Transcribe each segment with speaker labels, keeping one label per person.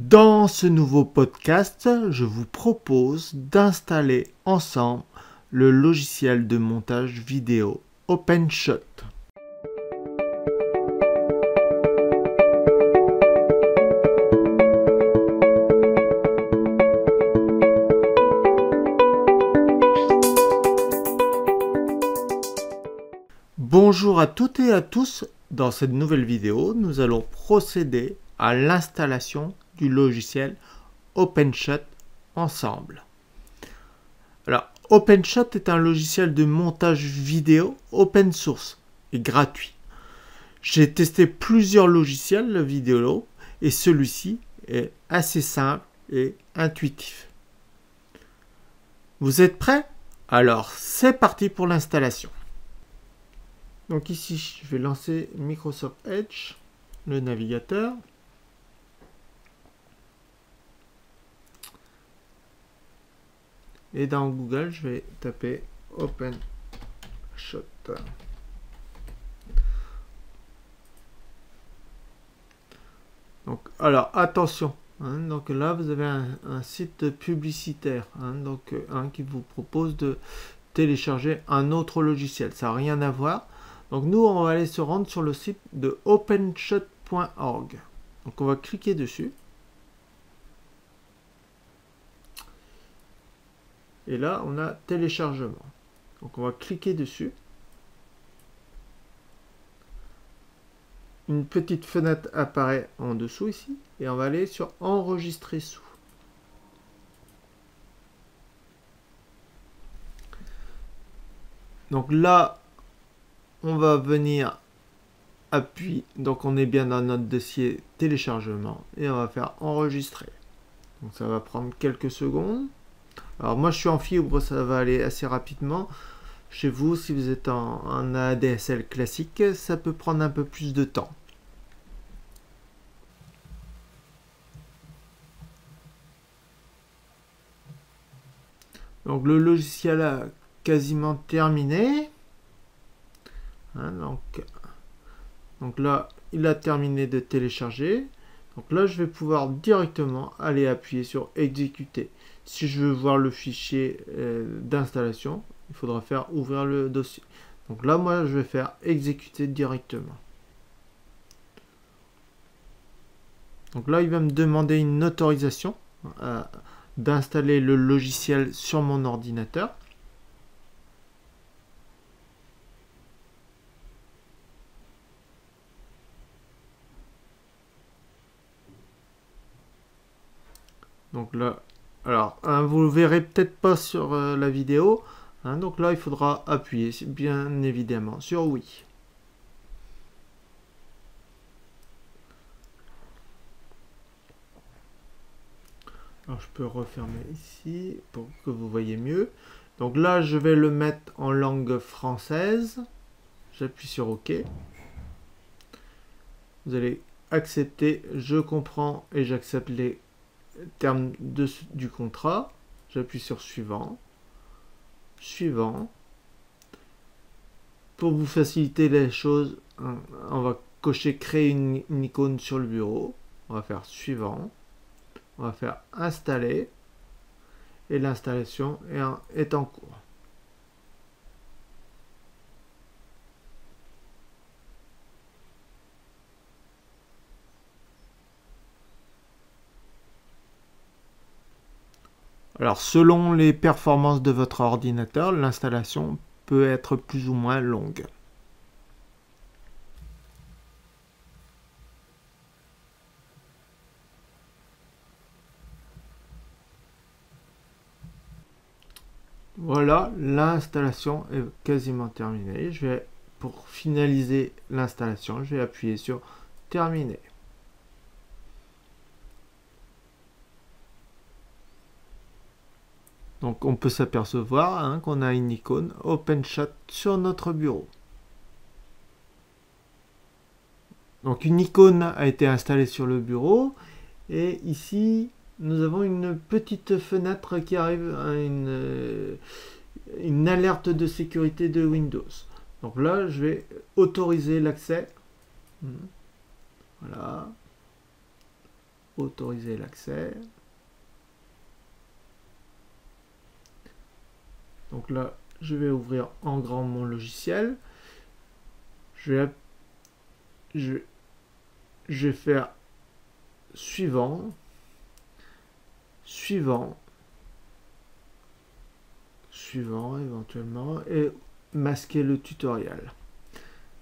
Speaker 1: Dans ce nouveau podcast, je vous propose d'installer ensemble le logiciel de montage vidéo OpenShot. Bonjour à toutes et à tous. Dans cette nouvelle vidéo, nous allons procéder à l'installation du logiciel OpenShot ensemble. Alors, OpenShot est un logiciel de montage vidéo open source et gratuit. J'ai testé plusieurs logiciels vidéo et celui-ci est assez simple et intuitif. Vous êtes prêts? Alors, c'est parti pour l'installation. Donc ici, je vais lancer Microsoft Edge, le navigateur. Et dans Google, je vais taper OpenShot. Donc, alors attention. Hein, donc là, vous avez un, site publicitaire, hein, donc un qui vous propose de télécharger un autre logiciel. Ça n'a rien à voir. Donc nous, on va aller se rendre sur le site de openshot.org. Donc on va cliquer dessus. Et là, on a téléchargement. Donc on va cliquer dessus. Une petite fenêtre apparaît en dessous ici. Et on va aller sur enregistrer sous. Donc là, on va venir appuyer, donc on est bien dans notre dossier téléchargement et on va faire enregistrer. Donc ça va prendre quelques secondes. Alors moi je suis en fibre, ça va aller assez rapidement. Chez vous, si vous êtes en, ADSL classique, ça peut prendre un peu plus de temps. Donc le logiciel a quasiment terminé. Hein, donc là, il a terminé de télécharger. Donc là, je vais pouvoir directement aller appuyer sur exécuter. Si je veux voir le fichier euh, d'installation, il faudra faire ouvrir le dossier. Donc là, moi, je vais faire exécuter directement. Donc là, il va me demander une autorisation euh, d'installer le logiciel sur mon ordinateur. Donc là, alors, hein, vous le verrez peut-être pas sur euh, la vidéo. Hein, donc là, il faudra appuyer, bien évidemment, sur oui. Alors, je peux refermer ici pour que vous voyez mieux. Donc là, je vais le mettre en langue française. J'appuie sur OK. Vous allez accepter, je comprends et j'accepte les terme du contrat, j'appuie sur suivant, suivant. Pour vous faciliter les choses, on va cocher créer une, une icône sur le bureau. On va faire suivant. On va faire installer. Et l'installation est en cours. Alors selon les performances de votre ordinateur, l'installation peut être plus ou moins longue. Voilà, l'installation est quasiment terminée. Pour finaliser l'installation, je vais appuyer sur terminer. Donc on peut s'apercevoir hein, qu'on a une icône OpenShot sur notre bureau. Donc une icône a été installée sur le bureau et ici nous avons une petite fenêtre qui arrive à une, une alerte de sécurité de Windows. Donc là je vais autoriser l'accès. Voilà. autoriser l'accès. Donc là, je vais ouvrir en grand mon logiciel. Je vais, faire suivant, suivant, suivant éventuellement et masquer le tutoriel.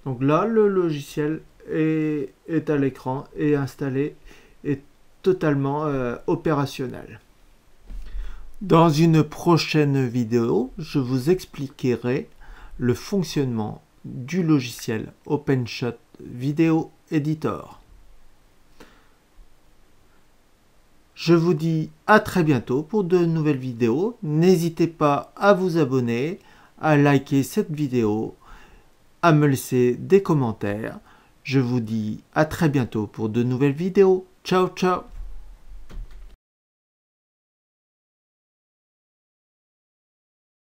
Speaker 1: Donc là, le logiciel est, est à l'écran et installé et totalement euh, opérationnel. Dans une prochaine vidéo, je vous expliquerai le fonctionnement du logiciel OpenShot Video Editor. Je vous dis à très bientôt pour de nouvelles vidéos. N'hésitez pas à vous abonner, à liker cette vidéo, à me laisser des commentaires. Je vous dis à très bientôt pour de nouvelles vidéos. Ciao ciao